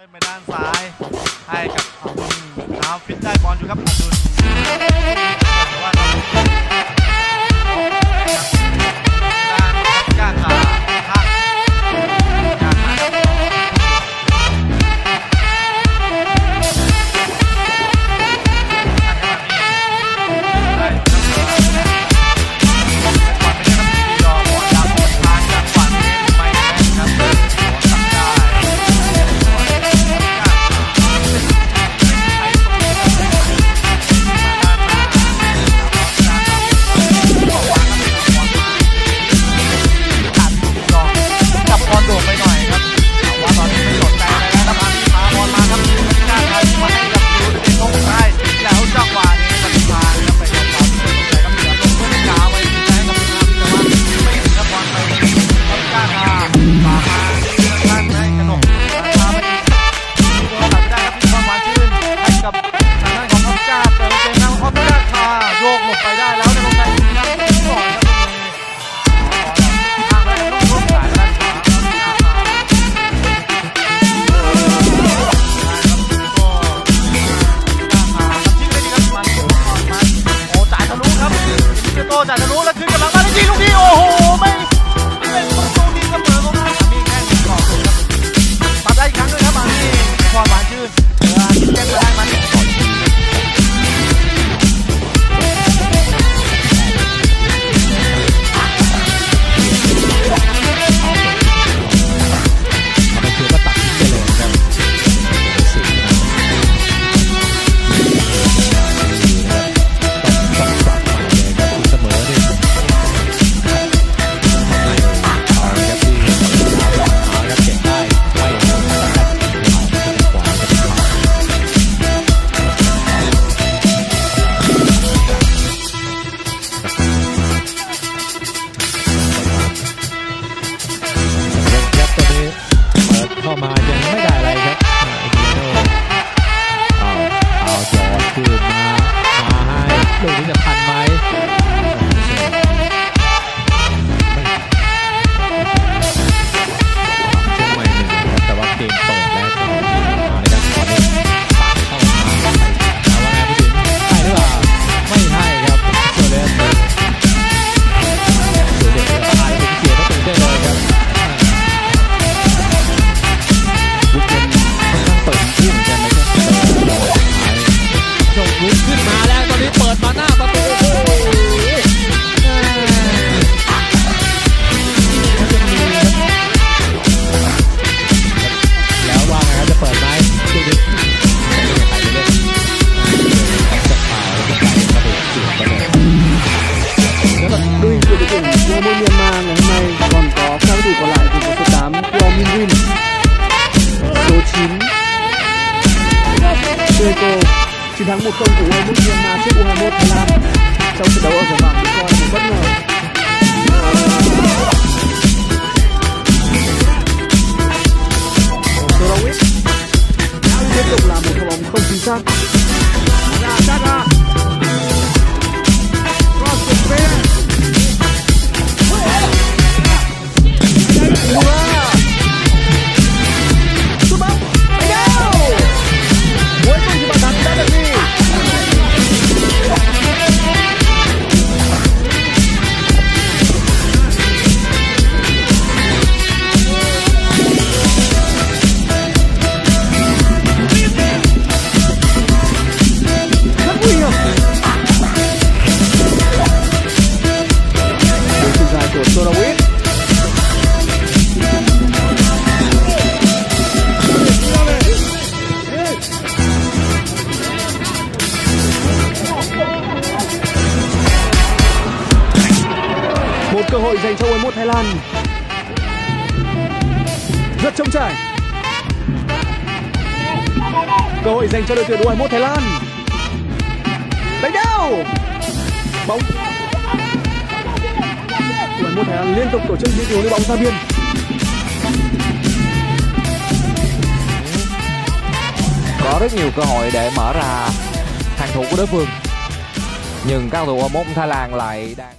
ปิ้ลไปด้านซ้าย ให้กับอับดุลหาฟิตได้บอลอยู่ครับอบดุล จ่ายรู้แล้วคือกำลังมาได้ยิงลูกนี้โอ้โหไม่เป็ระตูที่เสมอของทางมีแค่หนึ่งต่อศูนย์ครัดได้อีกครั้งด้วยครับมาที่พรหวานชื่นเวลาที่เจ็ดแล้ว thắng 1-0 của U21 Myanmar trước U21 Thái Lan. Trong trận đấu ở vòng bảng chúng tôi là bất ngờ. Dorowit tiếp tục là một quả bóng không chính xác. Cross the player. cơ hội dành cho U21 Thái Lan. Rất trống trải. Cơ hội dành cho đội tuyển U21 Thái Lan. Đánh đâu bóng. U21 Thái Lan liên tục tổ chức những đưa bóng ra biên. Có rất nhiều cơ hội để mở ra hàng thủ của đối phương. Nhưng các cầu thủ U21 Thái Lan lại đang